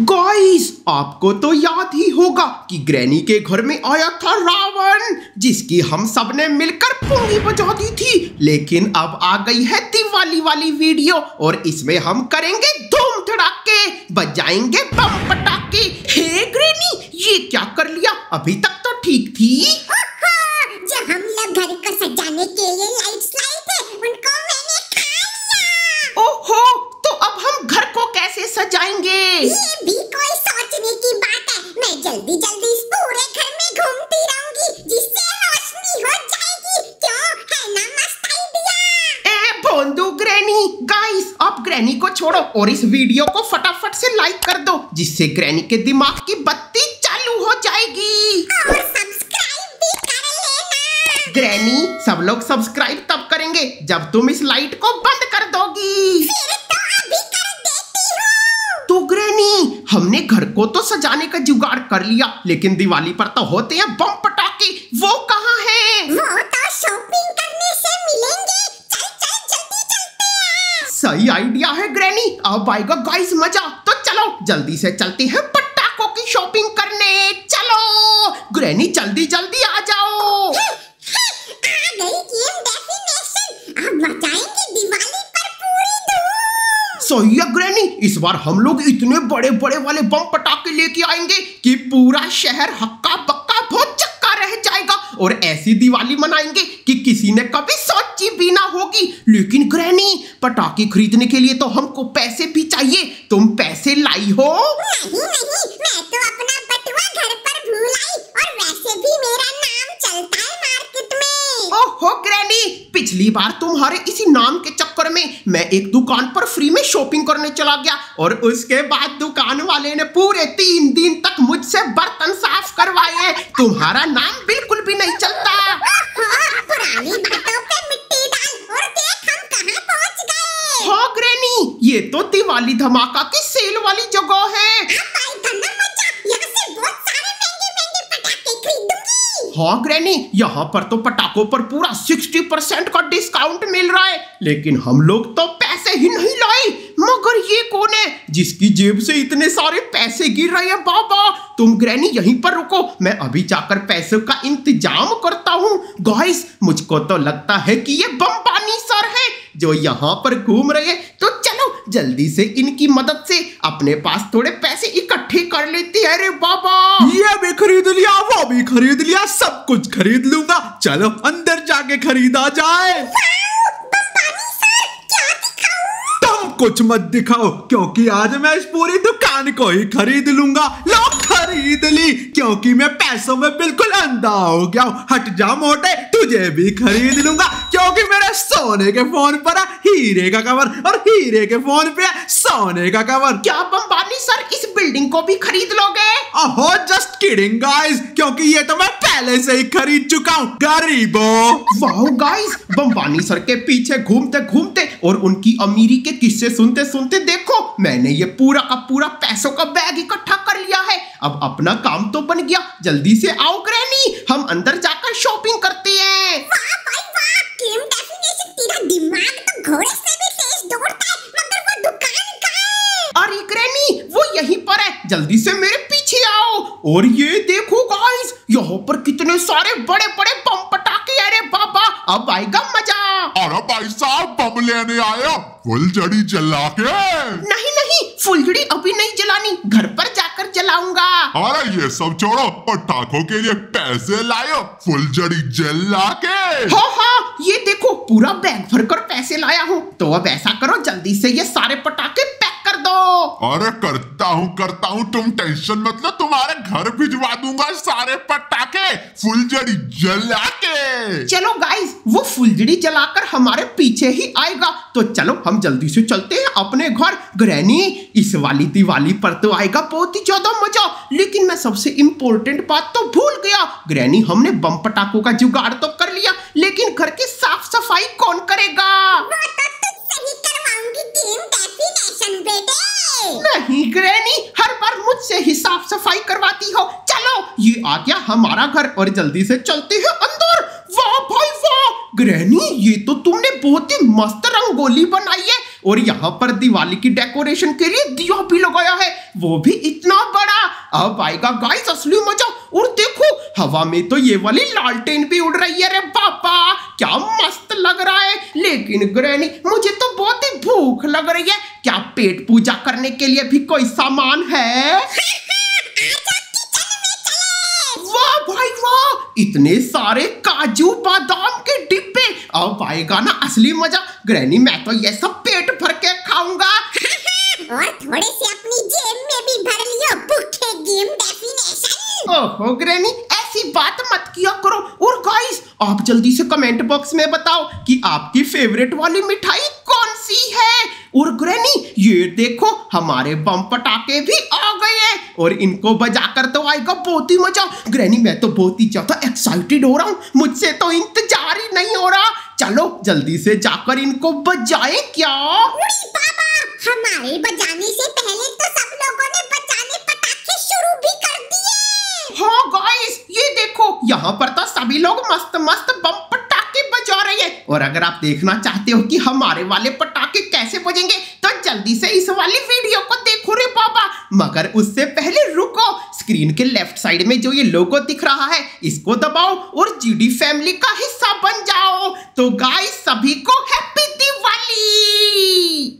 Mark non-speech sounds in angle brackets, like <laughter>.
Guys आपको तो याद ही होगा कि ग्रैनी के घर में आया था रावण, जिसकी हम सबने मिलकर पुंगी बजा दी थी। लेकिन अब आ गई है दिवाली वाली वीडियो और इसमें हम करेंगे धूम धड़ाके। बजाएँगे बम पटाखे। हे ग्रैनी ये क्या कर लिया? अभी तक तो ठीक थी? ग्रैनी को छोड़ो और इस वीडियो को फटाफट से लाइक कर दो जिससे ग्रैनी के दिमाग की बत्ती चालू हो जाएगी। और सब्सक्राइब भी कर लेना। ग्रैनी सब लोग सब्सक्राइब तब करेंगे जब तुम इस लाइट को बंद कर दोगी। फिर तो अभी कर देती तो ग्रैनी हमने घर को तो सजाने का जुगाड़ कर लिया लेकिन दिवाली पर तो होते हैं बम पटाखे। वो कहाँ है? वो तो शॉपिंग करने से मिलेंगे। सही आइडिया है ग्रैनी अब आएगा गाइस मज़ा। तो चलो, जल्दी से चलते हैं पटाखों की शॉपिंग करने। चलो। ग्रैनी जल्दी जल्दी आ जाओ। सही है ग्रैनी इस बार हम लोग इतने बड़े बड़े वाले बम पटाखे लेके आएँगे कि पूरा शहर हक्का बक्का बहुत चक्का रह जाएगा। और ऐसी दिवाली मनाएँगे कि किसी ने कभी सोची भी ना होगी लेकिन ग्रैनी पटाखे खरीदने के लिए तो हमको पैसे भी चाहिए। तुम पैसे लाई हो? नहीं नहीं मैं तो अपना बटुआ घर पर भूल आई और वैसे भी मेरा नाम चलता है मार्केट में। ओहो ग्रैनी पिछली बार तुम्हारे इसी नाम के चक्कर में मैं एक दुकान पर फ्री में शॉपिंग करने चला गया और उसके बाद दुकान वाले ने पूरे तीन दिन तक मुझसे बर्तन साफ़ करवाए तुम्हारा नाम बिल्कुल भी नहीं चलता ओहो, पुरानी बातों पे मिट्टी डाल और देख हम कहाँ पहुँच गए हाँ ग्रैनी ये तो दिवाली धमाका की सेल वाली जगह है। हाँ ग्रैनी यहाँ पर तो पटाखों पर पूरा सिक्सटी परसेंट का डिस्काउंट मिल रहा है लेकिन हम लोग तो पैसे ही नहीं लाए। मगर ये कौन है जिसकी जेब से इतने सारे पैसे गिर रहे हैं बाबा? तुम ग्रैनी यहीं पर रुको। मैं अभी जाकर पैसों का इंतज़ाम करता हूँ। गाइस मुझको तो लगता है कि ये बम्बानी सर है जो यहाँ पर घूम रहे हैं। तो जल्दी से इनकी मदद से अपने पास थोड़े पैसे इकट्ठे कर लेती है अरे बाबा। ये भी खरीद लिया, वो भी खरीद लिया, सब कुछ खरीद लूँगा। चलो, अंदर जाके खरीदा जाए। तुम कुछ मत दिखाओ, क्योंकि आज मैं इस पूरी दुकान को ही खरीद लूँगा। लो खरीद ली, क्योंकि मैं पैसों में बिल्कुल अंधा हो गया हूँ। हट जा मोटे, तुझे भी खरीद लूँगा, क्योंकि मेरे सोने के फ़ोन पर है, हीरे का कवर, और हीरे के फ़ोन पे है, सोने का कवर। क्या बम्बानी सर, इस बिल्डिंग को भी खरीद लोगे? ओहो जस्ट किडिंग गाइस क्योंकि ये तो मैं पहले से ही खरीद चुका हूँ गरीबों। वाह गाइस बम्बानी सर के पीछे घूमते घूमते और उनकी अमीरी के किस्से सुनते सुनते देखो मैंने ये पूरा का पूरा पैसों का बैग इकट्ठा कर लिया है। अब अपना काम तो बन गया जल्दी से आओ ग्रैनी हम अंदर जाकर शॉपिंग करते हैं वाह भाई वाह गेम डेफिनेशन तेरा दिमाग तो घोड़े से भी तेज दौड़ता है मगर वो दुकान कहाँ है अरे ग्रैनी वो यहीं पर है जल्दी से मेरे पीछे आओ। और ये देखो गाइस यहाँ पर कितने सारे बड़े बड़े बम पटाखे अरे बाबा अब आएगा मज़ा। अरे भाई साहब बम लेने आया फुल जड़ी जला के। नहीं नहीं फुलझड़ी अभी नहीं जलानी। घर पर जाकर जलाऊँगा। अरे ये सब छोड़ो पटाखों के लिए पैसे लायो फुलझड़ी जला के। हाँ हाँ ये देखो पूरा बैग भर कर पैसे लाया हूँ। तो अब ऐसा करो जल्दी से ये सारे पटाखे पैक कर दो अरे करता हूँ करता हूँ। तुम टेंशन मत लो तुम्हारे घर भिजवा दूँगा सारे पटाखे फुल जड़ी जला के चलो गाइस वो फुलझड़ी जलाकर हमारे पीछे ही आएगा। तो चलो हम जल्दी से चलते हैं अपने घर। ग्रैनी इस वाली दिवाली पर तो आएगा बहुत ही ज़्यादा मज़ा। लेकिन मैं सबसे इम्पोर्टेंट बात तो भूल गया। ग्रैनी हमने बम पटाखों का जुगाड़ तो कर लिया लेकिन घर की साफ़ सफ़ाई कौन करेगा वो तो तुझसे ही करवाऊँगी गेम डेफिनेशन बेटे नहीं ग्रैनी हर बार मुझसे ही साफ़ सफ़ाई करवाती हो। चलो, ये आ गया हमारा घर और जल्दी से चलते हैं अंदर। वाह भाई वाह। ग्रैनी ये तो तुमने बहुत ही मस्त रंगोली बनाई है और यहाँ पर दिवाली की डेकोरेशन के लिए दिया भी लगाया है। वो भी इतना बड़ा। अब आएगा गाइस असली मज़ा। और देखो, हवा में तो ये वाली लालटेन भी उड़ रही है। रे पापा क्या मस्त लग रहा है। लेकिन ग्रैनी मुझे तो बहुत ही भूख लग रही है। क्या पेट पूजा करने के लिए भी कोई सामान है? <laughs> वाह भाई वाह इतने सारे काजू बादाम के डिब्बे। अब आएगा ना असली मज़ा। ग्रैनी मैं तो ये सब पेट भर के खाऊँगा। <laughs> और थोड़े से अपनी जेब में भी भर लियो भूखे गेम डेफिनेशन ओहो ग्रैनी ऐसी बात मत किया करो। और गाइस आप जल्दी से कमेंट बॉक्स में बताओ कि आपकी फेवरेट वाली मिठाई कौन सी है? और ग्रैनी ये देखो हमारे बम पटाखे भी आ और इनको बजाकर तो आएगा बहुत ही मज़ा। ग्रैनी मैं तो बहुत ही ज़्यादा एक्साइटेड हो रहा हूँ। मुझसे तो इंतज़ार ही नहीं हो रहा। चलो जल्दी से जाकर इनको बजाएँ क्या? बाबा हमारे बजाने से पहले तो सब लोगों ने बजाने पटाखे शुरू भी कर दिए। हाँ गाइस ये देखो यहाँ पर तो सभी लोग मस्त मस्त बम पटाखे बजा रहे हैं। और अगर आप देखना चाहते हो कि हमारे वाले पटाखे कैसे बजेंगे जल्दी से इस वाली वीडियो को देखो रे बाबा। मगर उससे पहले रुको। स्क्रीन के लेफ़्ट साइड में जो ये लोगो दिख रहा है, इसको दबाओ और जीडी फैमिली का हिस्सा बन जाओ। तो गाइस सभी को हैप्पी दिवाली!